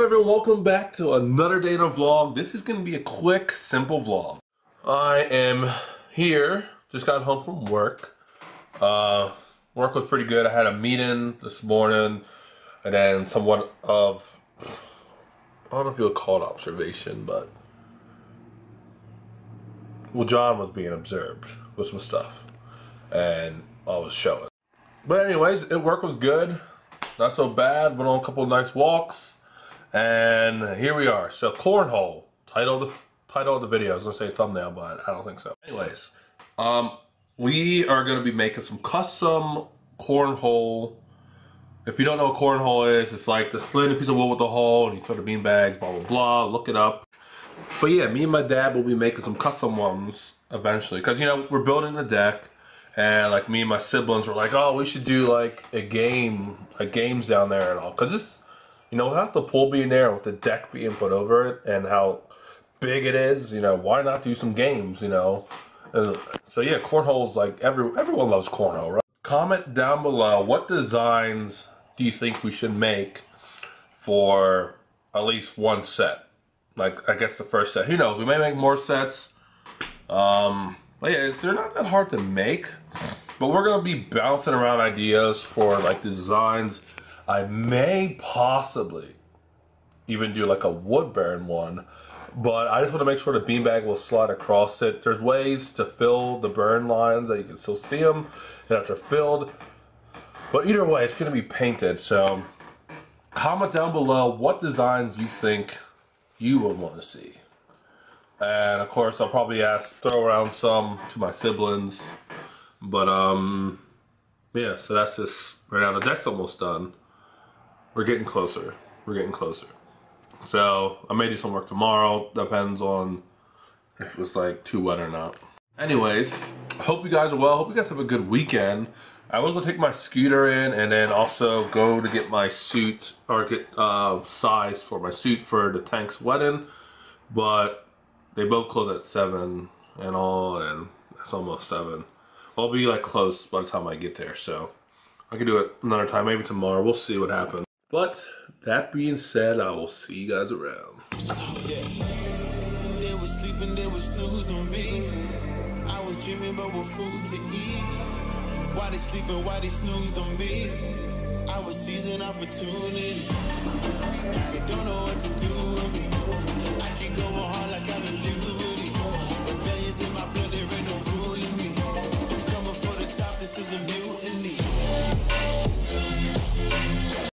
everyone? Welcome back to another day in a vlog. This is going to be a quick, simple vlog. I am here. Just got home from work. Uh, work was pretty good. I had a meeting this morning, and then somewhat of I don't know if you'll call it observation, but well, John was being observed with some stuff, and I was showing. But anyways, it work was good, not so bad. Went on a couple nice walks, and here we are. So cornhole title of the title of the video. I was gonna say thumbnail, but I don't think so. Anyways, um, we are gonna be making some custom cornhole. If you don't know what cornhole is, it's like the slender piece of wood with the hole, and you throw the bean bags, blah blah blah. Look it up. But yeah, me and my dad will be making some custom ones eventually, because you know we're building the deck and like me and my siblings were like, oh, we should do like a game, like games down there and all, because this, you know, without the pool being there, with the deck being put over it, and how big it is, you know, why not do some games, you know? So yeah, cornhole's like every everyone loves cornhole, right? Comment down below what designs do you think we should make for at least one set. Like I guess the first set. Who knows? We may make more sets. Um, but yeah, they're not that hard to make. But we're gonna be bouncing around ideas for like designs. I may possibly even do like a wood burn one. But I just want to make sure the beanbag will slide across it. There's ways to fill the burn lines that you can still see them and after filled. But either way, it's going to be painted. So comment down below what designs you think you would want to see. And of course, I'll probably ask, throw around some to my siblings. But um, yeah, so that's just, right now the deck's almost done. We're getting closer. We're getting closer. So I may do some work tomorrow. Depends on if it's like too wet or not. Anyways, hope you guys are well. Hope you guys have a good weekend. I was gonna take my scooter in and then also go to get my suit or get uh, size for my suit for the tank's wedding, but they both close at seven and all, and it's almost seven. I'll be like close by the time I get there, so I can do it another time, maybe tomorrow. We'll see what happens. But that being said, I will see you guys around. They was sleeping, me. I was dreaming food to eat. Why they sleeping, why they on me? I was seizing opportunity. Don't know what to do with me.